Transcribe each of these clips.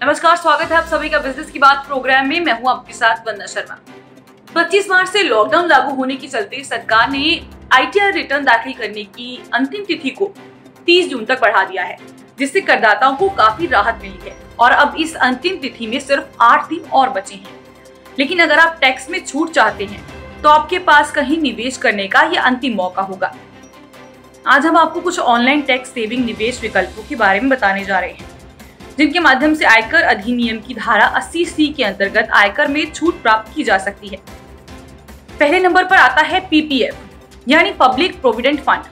नमस्कार, स्वागत है आप सभी का बिज़नेस की बात प्रोग्राम में। मैं हूँ आपके साथ वंदना शर्मा। 25 मार्च से लॉकडाउन लागू होने के चलते सरकार ने आईटीआर रिटर्न दाखिल करने की अंतिम तिथि को 30 जून तक बढ़ा दिया है, जिससे करदाताओं को काफ़ी राहत मिली है। और अब इस अंतिम तिथि में सिर्फ़ आठ दिन और बचे हैं। लेकिन अगर आप टैक्स में छूट चाहते हैं तो आपके पास कहीं निवेश करने का यह अंतिम मौका होगा। आज हम आपको कुछ ऑनलाइन टैक्स सेविंग निवेश विकल्पों के बारे में बताने जा रहे हैं। जिनके माध्यम से आयकर अधिनियम की धारा 80 सी के अंतर्गत आयकर में छूट प्राप्त की जा सकती है। पहले नंबर पर आता है पीपीएफ, यानी पब्लिक प्रोविडेंट फंड।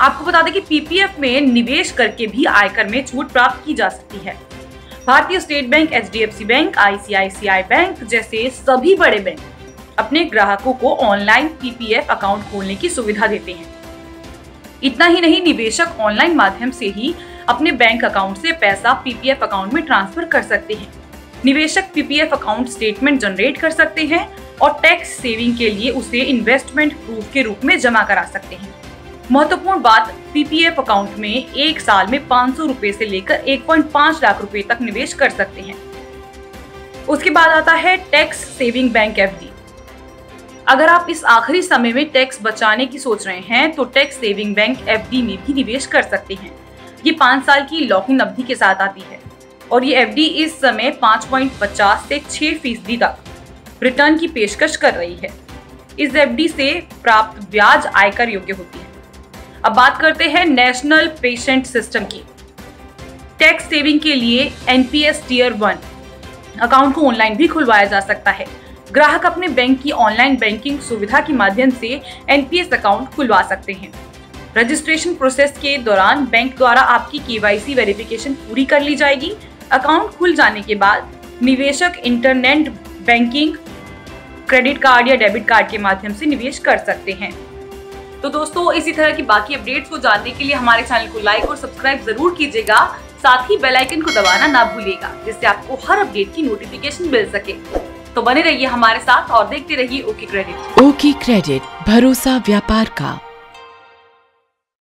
आपको बता दें कि पीपीएफ में निवेश करके भी आयकर में छूट प्राप्त की जा सकती है। भारतीय state bank H bank, ICICI bank जैसे सभी बड़े बैंक अपने ग्राहकों को ऑनलाइन पीपीएफ अकाउंट खोलने की सुविधा देते हैं। इतना ही नहीं, निवेशक ऑनलाइन माध्यम से ही अपने बैंक अकाउंट से पैसा पीपीएफ अकाउंट में ट्रांसफ़र कर सकते हैं। निवेशक पीपीएफ अकाउंट स्टेटमेंट जनरेट कर सकते हैं और टैक्स सेविंग के लिए उसे इन्वेस्टमेंट प्रूफ के रूप में जमा करा सकते हैं। महत्वपूर्ण बात, पीपीएफ अकाउंट में एक साल में पाँच सौ से लेकर 1.5 लाख रुपए तक निवेश कर सकते हैं। उसके बाद आता है टैक्स सेविंग बैंक एफडी। अगर आप इस आखिरी समय में टैक्स बचाने की सोच रहे हैं तो टैक्स सेविंग बैंक एफडी में भी निवेश कर सकते हैं। ये पाँच साल की लॉकिंग अवधि के साथ आती है और ये एफडी इस समय 5.50 से 6 फ़ीसदी तक रिटर्न की पेशकश कर रही है। इस एफडी से प्राप्त ब्याज आयकर योग्य होती है। अब बात करते हैं नेशनल पेशेंट सिस्टम की। टैक्स सेविंग के लिए एनपीएस टीयर वन अकाउंट को ऑनलाइन भी खुलवाया जा सकता है। ग्राहक अपने बैंक की ऑनलाइन बैंकिंग सुविधा के माध्यम से एनपीएस अकाउंट खुलवा सकते हैं। रजिस्ट्रेशन प्रोसेस के दौरान बैंक द्वारा आपकी केवाईसी वेरिफिकेशन पूरी कर ली जाएगी। अकाउंट खुल जाने के बाद निवेशक इंटरनेट बैंकिंग क्रेडिट कार्ड या डेबिट कार्ड के माध्यम से निवेश कर सकते हैं। तो दोस्तों, इसी तरह की बाकी अपडेट्स को जानने के लिए हमारे चैनल को लाइक और सब्सक्राइब ज़रूर कीजिएगा। साथ ही बेल आइकन को दबाना ना भूलिएगा, जिससे आपको हर अपडेट की नोटिफिकेशन मिल सके। तो बने रहिए हमारे साथ और देखते रहिए ओके क्रेडिट। ओके क्रेडिट, भरोसा व्यापार का।